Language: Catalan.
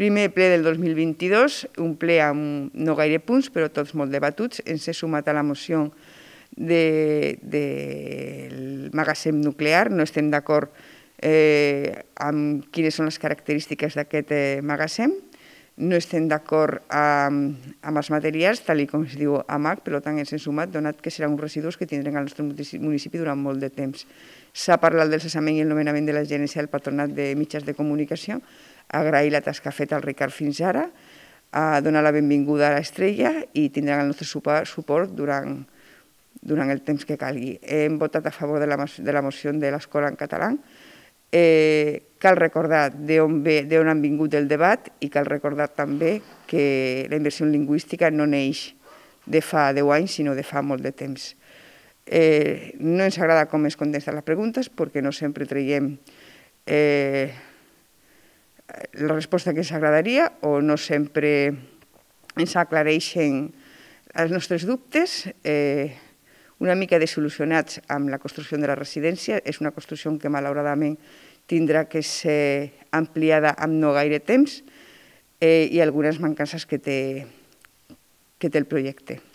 Primer ple del 2022, un ple amb no gaire punts, però tots molt debatuts. Ens he sumat a la moció del de, magatzem nuclear. No estem d'acord eh, amb quines són les característiques d'aquest eh, magatzem. No estem d'acord amb, amb els materials, tal com es diu a MAC, per tant ens hem sumat, donat que seran uns residus que tindrem al nostre municipi durant molt de temps. S'ha parlat del cessament i el nomenament de la gerència del Patronat de Mitjans de Comunicació, agrair la tasca feta al Ricard fins ara, a donar la benvinguda a l'Estrella i tindran el nostre suport durant, durant el temps que calgui. Hem votat a favor de la, de la moció de l'escola en català. Eh, cal recordar d'on han vingut el debat i cal recordar també que la inversió lingüística no neix de fa 10 anys, sinó de fa molt de temps. Eh, no ens agrada com es contesten les preguntes perquè no sempre traiem eh, la resposta que ens agradaria o no sempre ens aclareixen els nostres dubtes. Eh, una mica desil·lusionats amb la construcció de la residència. És una construcció que malauradament tindrà que ser ampliada amb no gaire temps eh, i algunes mancances que té, que té el projecte.